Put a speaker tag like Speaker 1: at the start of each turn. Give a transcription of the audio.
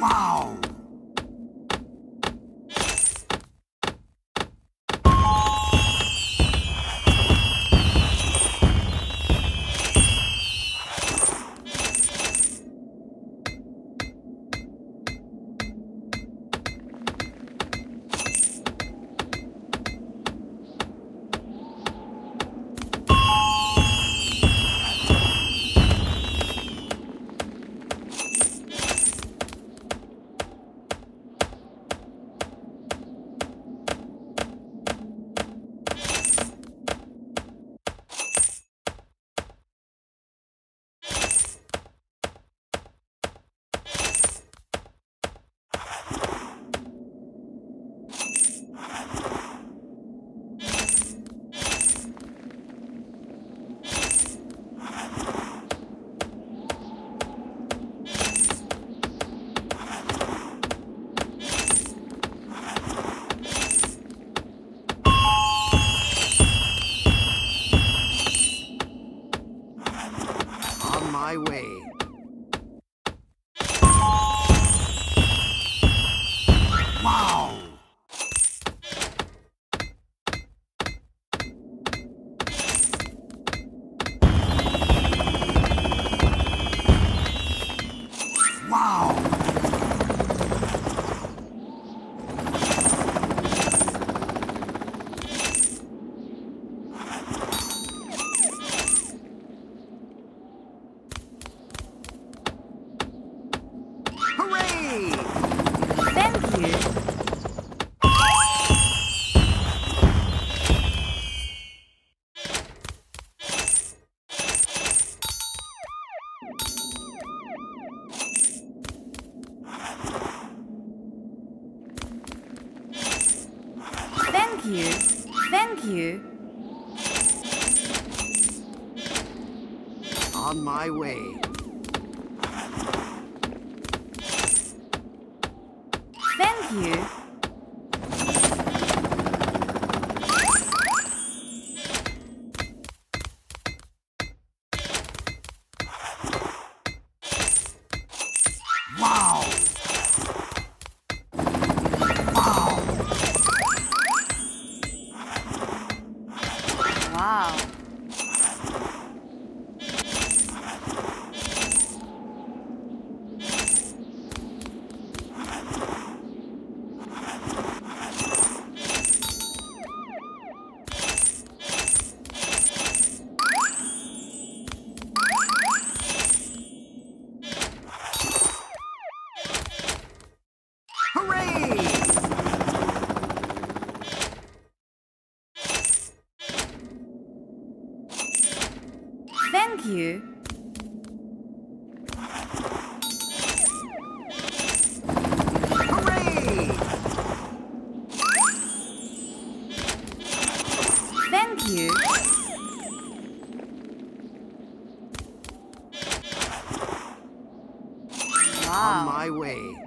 Speaker 1: Wow! my
Speaker 2: way. You. Thank you. Thank you.
Speaker 1: On my way.
Speaker 2: Thank you. Thank you.
Speaker 1: Hooray!
Speaker 2: Thank you.
Speaker 1: On my way.